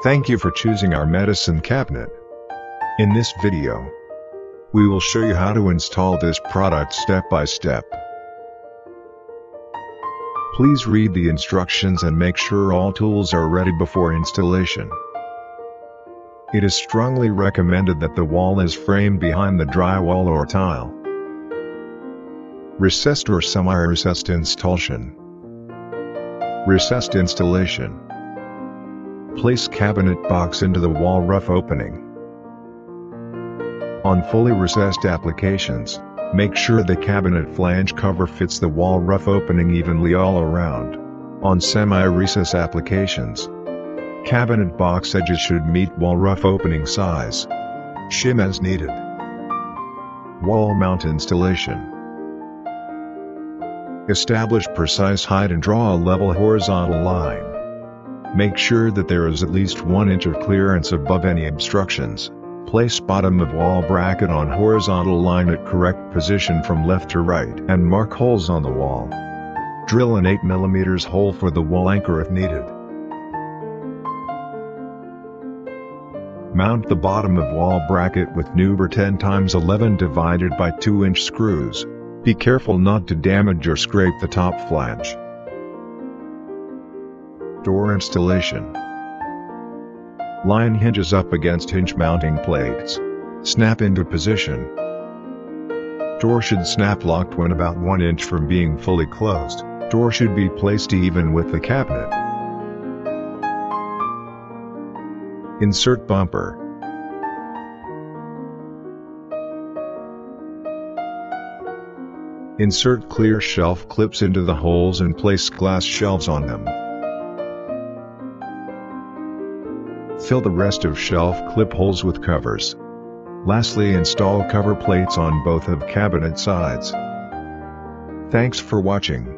Thank you for choosing our medicine cabinet. In this video, we will show you how to install this product step by step. Please read the instructions and make sure all tools are ready before installation. It is strongly recommended that the wall is framed behind the drywall or tile. Recessed or semi-recessed installation. Recessed installation. Place cabinet box into the wall rough opening. On fully recessed applications, make sure the cabinet flange cover fits the wall rough opening evenly all around. On semi-recess applications, cabinet box edges should meet wall rough opening size. Shim as needed. Wall mount installation. Establish precise height and draw a level horizontal line. Make sure that there is at least 1 inch of clearance above any obstructions. Place bottom of wall bracket on horizontal line at correct position from left to right and mark holes on the wall. Drill an 8 mm hole for the wall anchor if needed. Mount the bottom of wall bracket with Nuber 10 x 11 divided by 2 inch screws. Be careful not to damage or scrape the top flange. Door installation. Line hinges up against hinge mounting plates. Snap into position. Door should snap locked when about 1 inch from being fully closed. Door should be placed even with the cabinet. Insert bumper. Insert clear shelf clips into the holes and place glass shelves on them. Fill the rest of shelf clip holes with covers. Lastly install cover plates on both of cabinet sides. Thanks for watching.